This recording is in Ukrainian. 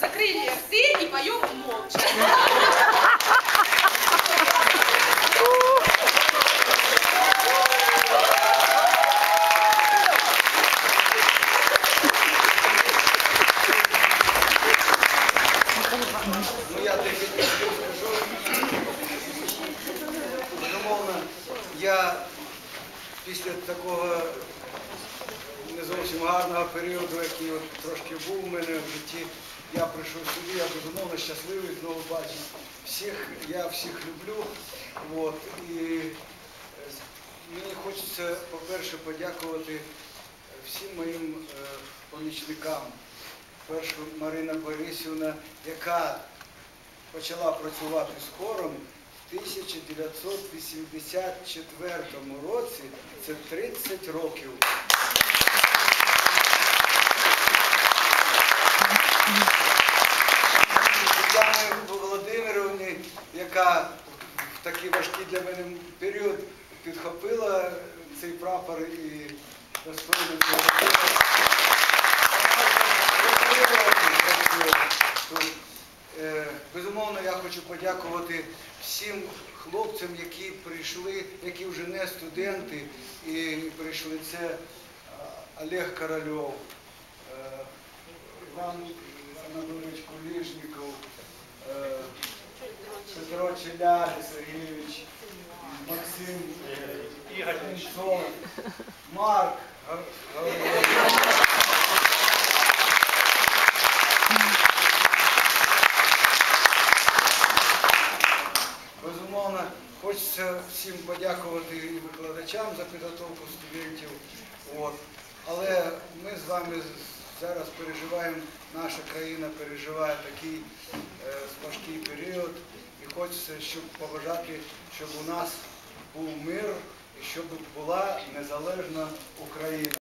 закрыли рты и поем молча. Ну я декілька слів скажу. Безумовно, я після такого не зовсім гарного періоду, який от трошки був у мене в житті, я прийшов сюди, я безумовно щасливий знову бачити. Всіх, я всіх люблю. От, і е, мені хочеться, по-перше, подякувати всім моїм е, помічникам. Першу Марина Борисівна, яка почала працювати з хором в 1984 році. Це 30 років. Володимировні, яка в такий важкий для мене період підхопила цей прапор і. Е, Безумовно, я хочу подякувати всім хлопцям, які прийшли, які вже не студенти і прийшли. Це е, Олег Корольов, е, Іван Анатолійович Кулішніков, е, Челяр Сергійович, Максим Ігор Марк Безумовно, хочеться всім подякувати і викладачам за підготовку студентів. От. Але ми з вами зараз переживаємо, наша країна переживає такий е, важкий період. Хочеться, щоб побажати, щоб у нас був мир і щоб була незалежна Україна.